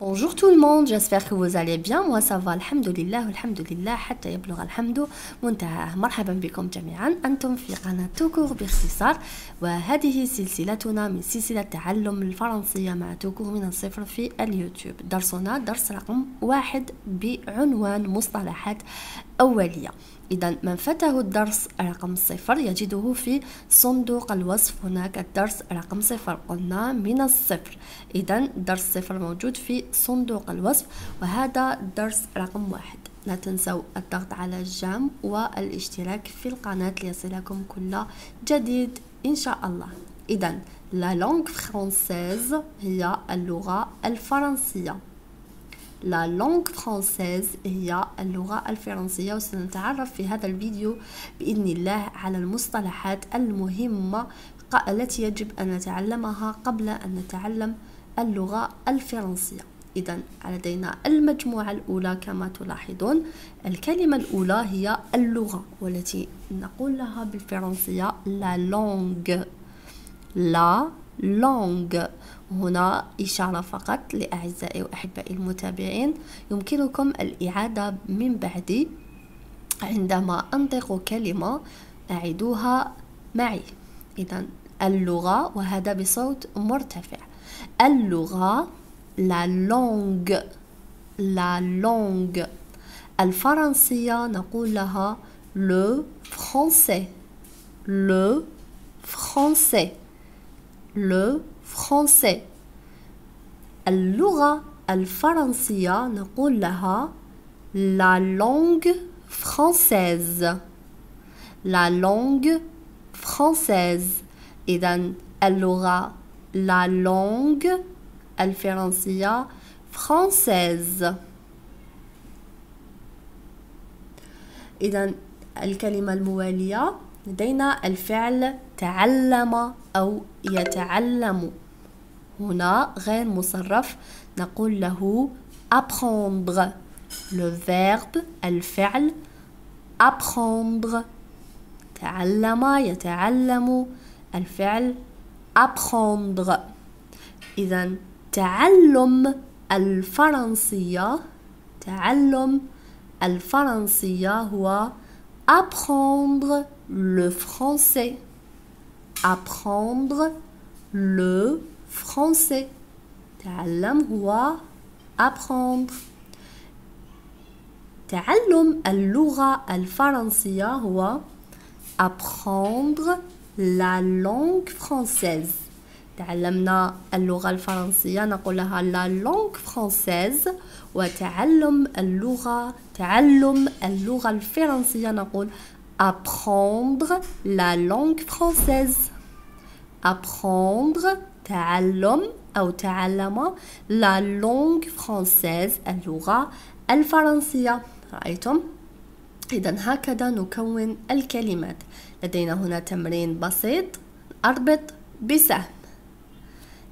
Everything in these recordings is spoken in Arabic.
Bonjour tout le monde, j'espère que vous allez bien. Moi ça va والحمد لله حتى يبلغ الحمد منتهى. مرحبا بكم جميعا أنتم في قناة توكور باختصار وهذه سلسلتنا من سلسلة تعلم الفرنسية مع توكور من الصفر في اليوتيوب. درسنا درس رقم واحد بعنوان مصطلحات أولية. إذا من فاته الدرس رقم صفر يجده في صندوق الوصف هناك الدرس رقم صفر قلنا من الصفر إذا درس صفر موجود في صندوق الوصف وهذا درس رقم واحد. لا تنسوا الضغط على ال j'aime والاشتراك في القناة ليصلكم كل جديد إن شاء الله. إذا la langue française هي اللغة الفرنسية. la langue française هي اللغة الفرنسية وسنتعرف في هذا الفيديو بإذن الله على المصطلحات المهمة التي يجب أن نتعلمها قبل أن نتعلم اللغة الفرنسية. إذا لدينا المجموعة الأولى كما تلاحظون. الكلمة الأولى هي اللغة والتي نقول لها بالفرنسية لا لونغ لا لونغ هنا إشارة فقط لأعزائي وأحبائي المتابعين. يمكنكم الإعادة من بعدي عندما أنطق كلمة أعيدوها معي. إذا اللغة وهذا بصوت مرتفع. اللغة la langue la langue الفرنسية نقول لها le français le français le français اللغة الفرنسية نقول لها la langue française la langue française إذا اللغة la langue الفرنسية française إذا الكلمة الموالية لدينا الفعل تعلم أو يتعلم هنا غير مصرف نقول له apprendre. Le verbe الفعل apprendre. تعلم يتعلم الفعل apprendre. إذا تعلم الفرنسية تعلم الفرنسية هو apprendre le français apprendre le français تعلم هو apprendre تعلم اللغة الفرنسية هو apprendre la langue française تعلمنا اللغة الفرنسية. نقول لها la langue française وتعلم اللغة تعلم اللغة الفرنسية. نقول apprendre la langue française. Apprendre تعلم أو تعلم لا لونغ فرانسيز اللغة الفرنسية. رأيتم؟ إذا هكذا نكون الكلمات. لدينا هنا تمرين بسيط أربط بسهم.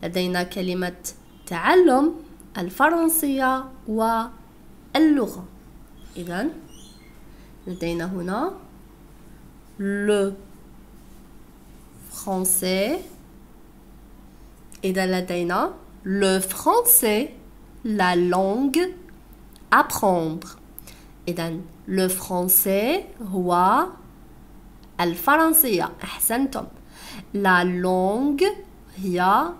لدينا كلمة تعلم الفرنسية واللغة إذا لدينا هنا le français. إذا لدينا le français la langue apprendre إذا le français هو الفرنسية. أحسنتم. La langue هي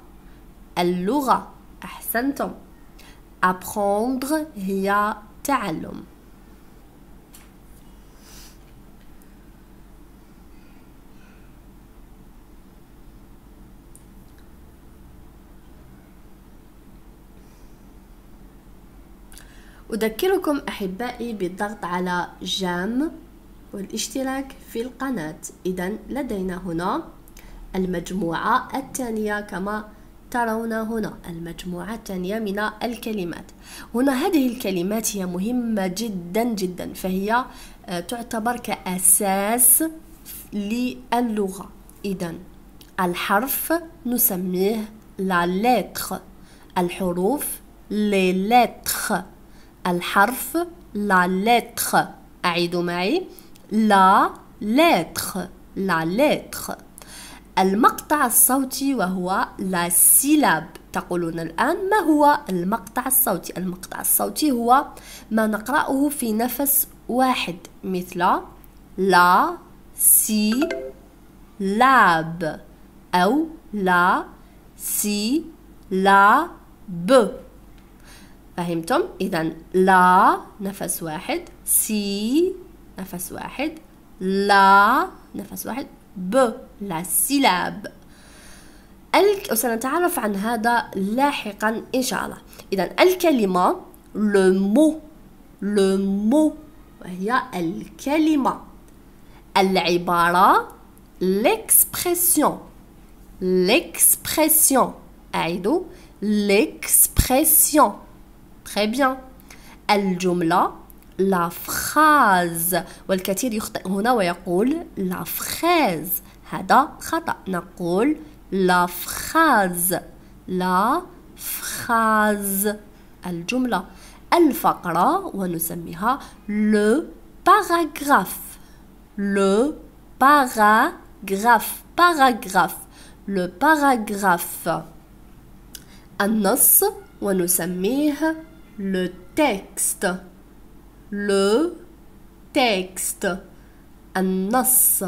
اللغة. أحسنتم. apprendre هي تعلم. أذكركم أحبائي بالضغط على جام والاشتراك في القناة. إذا لدينا هنا المجموعة الثانية كما ترون هنا المجموعة الثانية من الكلمات. هنا هذه الكلمات هي مهمة جدا جدا فهي آه، تعتبر كأساس للغة. إذا الحرف نسميه لا لتر الحروف لي لتر الحرف لا لتر أعيدوا معي. la lettre la lettre المقطع الصوتي وهو la syllabe. تقولون الآن ما هو المقطع الصوتي؟ المقطع الصوتي هو ما نقرأه في نفس واحد مثل la syllabe أو la syllabe فهمتم؟ إذا la نفس واحد sy نفس واحد لا نفس واحد. ب لا سيلاب. وسنتعرف عن هذا لاحقا إن شاء الله. إذا الكلمة le mot وهي الكلمة. العبارة l'expression l'expression. أعيدوا l'expression. Très bien. الجملة la phrase والكثير يخطئ هنا ويقول la phrase هذا خطأ. نقول la phrase la phrase الجملة. الفقرة ونسميها le paragraphe le paragraphe paragraphe le paragraphe النص ونسميه le texte le texte. النص.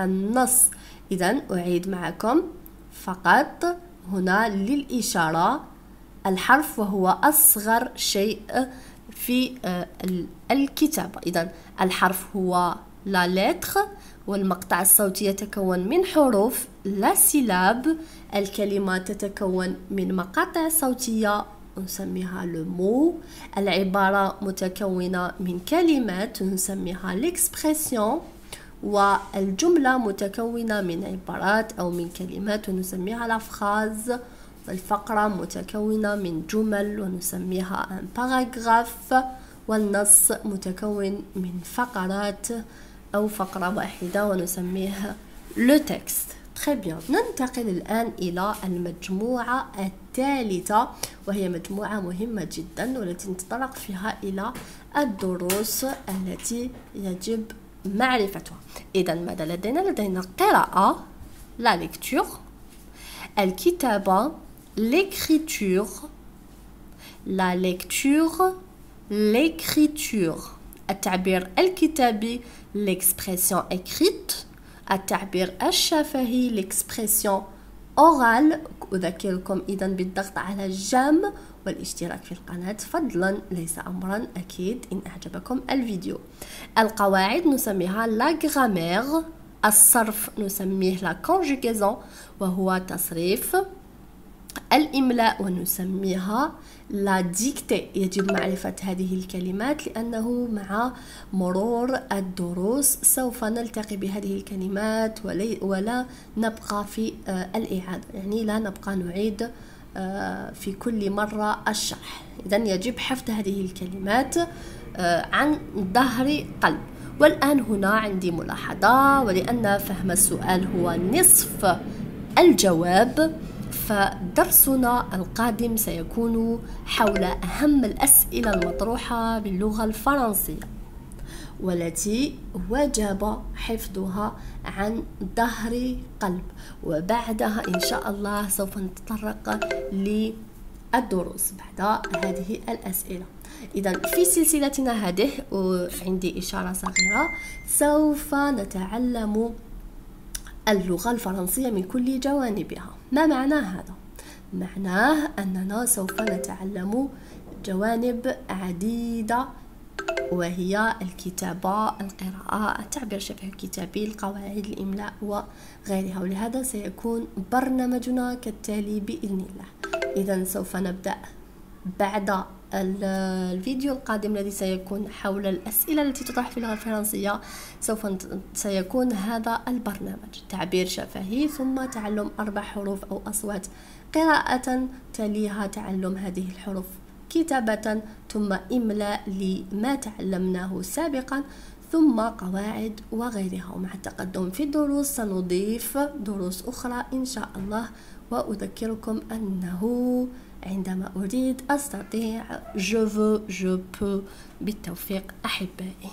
النص. إذا أعيد معكم. فقط هنا للإشارة. الحرف وهو أصغر شيء في آه، الكتابة إذا الحرف هو la lettre والمقطع الصوتي يتكون من حروف la syllabe الكلمة تتكون من مقاطع صوتية نسميها le mot العبارة متكونة من كلمات نسميها l'expression والجملة متكونة من عبارات أو من كلمات ونسميها la phrase والفقرة متكونة من جمل ونسميها un paragraphe والنص متكون من فقرات أو فقرة واحدة ونسميه le texte très bien ننتقل الآن إلى المجموعة الثالثة وهي مجموعة مهمة جدا والتي نتطرق فيها إلى الدروس التي يجب معرفتها إذا ماذا لدينا؟ لدينا قراءة la lecture الكتابة l'écriture. La lecture l'écriture. التعبير الكتابي l'expression écrite. التعبير الشفهي l'expression orale أذكركم إذا بالضغط على ال j'aime والاشتراك في القناة. فضلا ليس أمرا أكيد إن أعجبكم الفيديو. القواعد نسميها لا الصرف نسميه la conjugaison وهو تصريف الإملاء ونسميها لا ديكتي. يجب معرفة هذه الكلمات لأنه مع مرور الدروس سوف نلتقي بهذه الكلمات ولا نبقى في آه، الإعادة. يعني لا نبقى نعيد آه، في كل مرة الشرح. إذا يجب حفظ هذه الكلمات آه، عن ظهر قلب. والآن هنا عندي ملاحظة ولأن فهم السؤال هو نصف الجواب. فدرسنا القادم سيكون حول أهم الأسئلة المطروحة باللغة الفرنسية والتي وجب حفظها عن ظهر قلب. وبعدها إن شاء الله سوف نتطرق للدروس بعد هذه الأسئلة. إذا في سلسلتنا هذه عندي إشارة صغيرة سوف نتعلم اللغة الفرنسية من كل جوانبها. ما معنى هذا؟ معناه أننا سوف نتعلم جوانب عديدة وهي الكتابة القراءة التعبير الشفهي الكتابي القواعد الإملاء وغيرها. ولهذا سيكون برنامجنا كالتالي بإذن الله. إذا سوف نبدأ بعد الفيديو القادم الذي سيكون حول الأسئلة التي تطرح في اللغة الفرنسية سوف سيكون هذا البرنامج. تعبير شفهي ثم تعلم أربع حروف أو أصوات. قراءة تليها تعلم هذه الحروف. كتابة ثم إملاء لما تعلمناه سابقا ثم قواعد وغيرها. ومع التقدم في الدروس سنضيف دروس أخرى إن شاء الله. وأذكركم أنه عندما أريد أستطيع je veux je peux. بالتوفيق أحبائي.